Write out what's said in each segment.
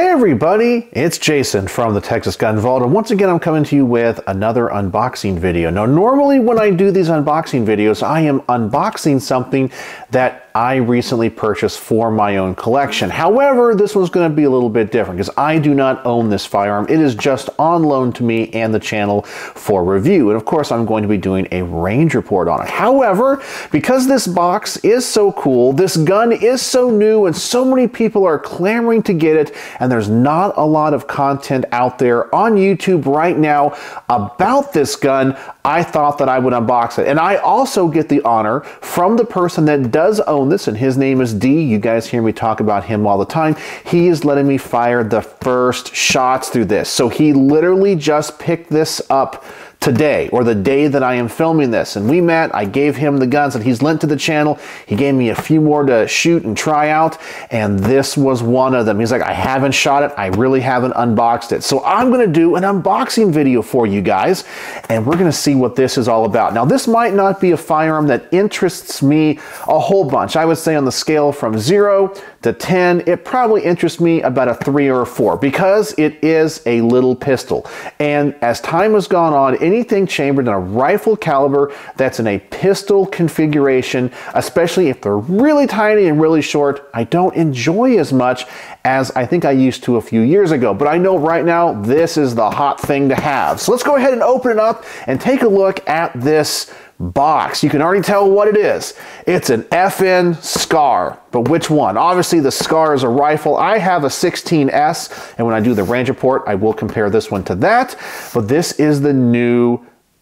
Hey everybody, it's Jason from the Texas Gun Vault and once again I'm coming to you with another unboxing video. Now normally when I do these unboxing videos I am unboxing something that I recently purchased for my own collection. However, this one's going to be a little bit different because I do not own this firearm. It is just on loan to me and the channel for review. And of course, I'm going to be doing a range report on it. However, because this box is so cool, this gun is so new, and so many people are clamoring to get it, and there's not a lot of content out there on YouTube right now about this gun, I thought that I would unbox it. And I also get the honor from the person that does own this, and his name is D. You guys hear me talk about him all the time. He is letting me fire the first shots through this. So he literally just picked this up today or the day that I am filming this. And we met, I gave him the guns that he's lent to the channel. He gave me a few more to shoot and try out. And this was one of them. He's like, I haven't shot it. I really haven't unboxed it. So I'm going to do an unboxing video for you guys. And we're going to see what this is all about. Now, this might not be a firearm that interests me a whole bunch. I would say on the scale from zero to 10, it probably interests me about a three or a four because it is a little pistol. And as time has gone on, anything chambered in a rifle caliber that's in a pistol configuration, especially if they're really tiny and really short, I don't enjoy as much as I think I used to a few years ago. But I know right now this is the hot thing to have. So let's go ahead and open it up and take a look at this box. You can already tell what it is. It's an FN SCAR, but which one? Obviously the SCAR is a rifle. I have a 16S, and when I do the range report, I will compare this one to that, but this is the new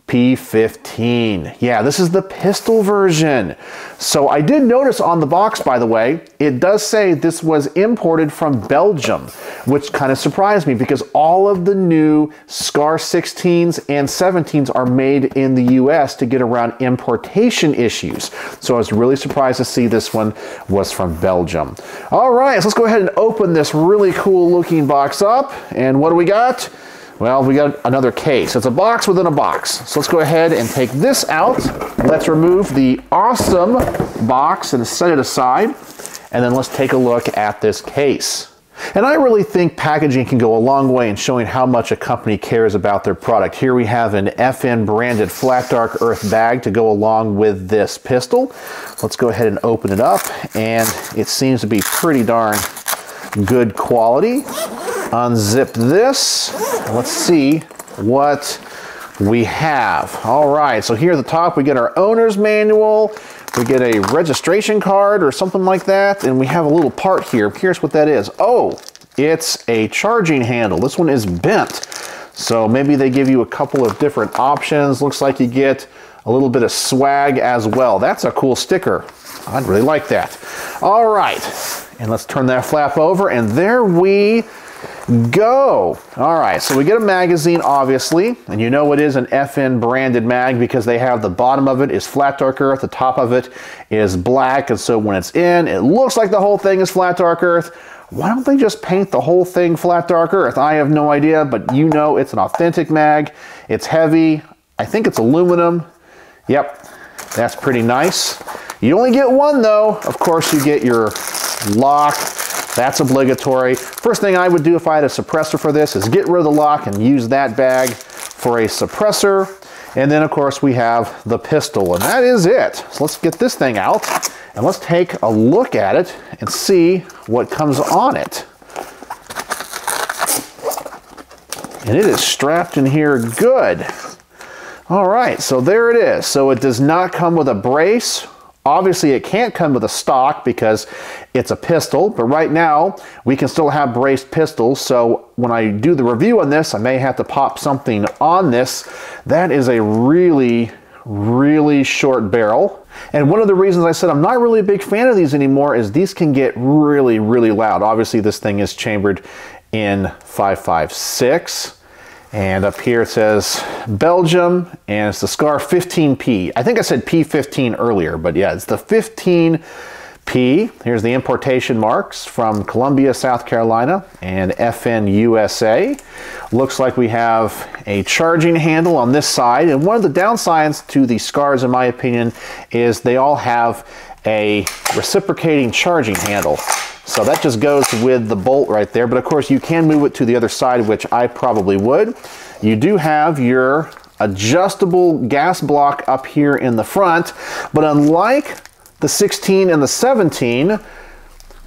P15. Yeah, this is the pistol version. So I did notice on the box, by the way, it does say this was imported from Belgium, which kind of surprised me because all of the new SCAR 16s and 17s are made in the US to get around importation issues. So I was really surprised to see this one was from Belgium. All right, so let's go ahead and open this really cool looking box up. And what do we got? Well, we got another case. It's a box within a box. So let's go ahead and take this out. Let's remove the awesome box and set it aside. And then let's take a look at this case. And I really think packaging can go a long way in showing how much a company cares about their product. Here we have an FN branded flat dark earth bag to go along with this pistol. Let's go ahead and open it up and it seems to be pretty darn good quality unzip this. Let's see what we have. All right, so here at the top we get our owner's manual, we get a registration card or something like that, and we have a little part here. Here's what that is. Oh, it's a charging handle. This one is bent. So maybe they give you a couple of different options. Looks like you get a little bit of swag as well. That's a cool sticker. I'd really like that. All right, and let's turn that flap over, and there we go. All right, so we get a magazine, obviously, and you know it is an FN branded mag because they have the bottom of it is flat dark earth, the top of it is black, and so when it's in, it looks like the whole thing is flat dark earth. Why don't they just paint the whole thing flat dark earth? I have no idea, but you know it's an authentic mag. It's heavy. I think it's aluminum. Yep, that's pretty nice. You only get one though. Of course, you get your lock, that's obligatory. First thing I would do if I had a suppressor for this is get rid of the lock and use that bag for a suppressor. And then of course we have the pistol and that is it. So let's get this thing out and let's take a look at it and see what comes on it. And it is strapped in here good. All right, so there it is. So it does not come with a brace Obviously, it can't come with a stock because it's a pistol, but right now we can still have braced pistols. So when I do the review on this, I may have to pop something on this. That is a really, really short barrel. And one of the reasons I said I'm not really a big fan of these anymore is these can get really, really loud. Obviously, this thing is chambered in 556. And up here it says Belgium, and it's the SCAR 15P. I think I said P15 earlier, but yeah, it's the 15P. Here's the importation marks from Columbia, South Carolina, and FN USA. Looks like we have a charging handle on this side, and one of the downsides to the SCARs, in my opinion, is they all have a reciprocating charging handle. So that just goes with the bolt right there. But of course you can move it to the other side, which I probably would. You do have your adjustable gas block up here in the front, but unlike the 16 and the 17,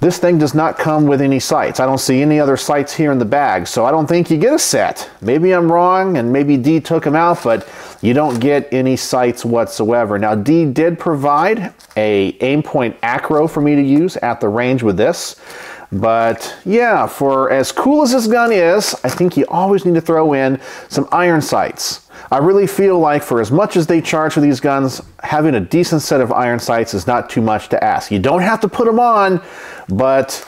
this thing does not come with any sights. I don't see any other sights here in the bag, so I don't think you get a set. Maybe I'm wrong, and maybe D took them out, but you don't get any sights whatsoever. Now, D did provide a Aimpoint Acro for me to use at the range with this. But yeah, for as cool as this gun is, I think you always need to throw in some iron sights. I really feel like for as much as they charge for these guns, having a decent set of iron sights is not too much to ask. You don't have to put them on, but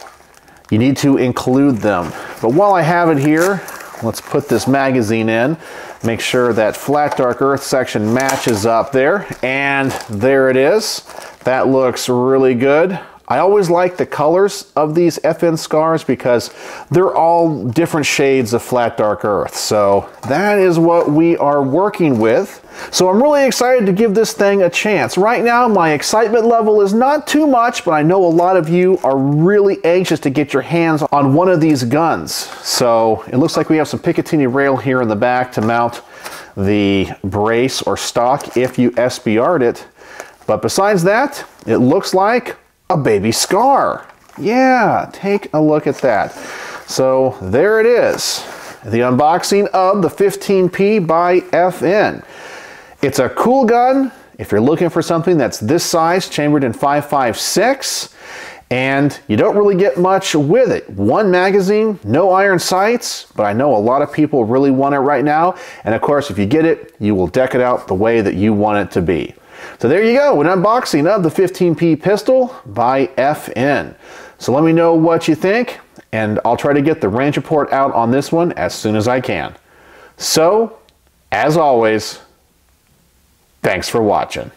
you need to include them. But while I have it here, let's put this magazine in. Make sure that flat dark earth section matches up there. And there it is. That looks really good. I always like the colors of these FN scars because they're all different shades of flat dark earth. So that is what we are working with. So I'm really excited to give this thing a chance. Right now, my excitement level is not too much, but I know a lot of you are really anxious to get your hands on one of these guns. So it looks like we have some Picatinny rail here in the back to mount the brace or stock if you SBR'd it. But besides that, it looks like a baby scar. Yeah, take a look at that. So there it is, the unboxing of the 15P by FN. It's a cool gun if you're looking for something that's this size, chambered in 5.56, and you don't really get much with it. One magazine, no iron sights, but I know a lot of people really want it right now. And of course, if you get it, you will deck it out the way that you want it to be. So there you go, an unboxing of the 15P pistol by FN. So let me know what you think, and I'll try to get the range report out on this one as soon as I can. So, as always, thanks for watching.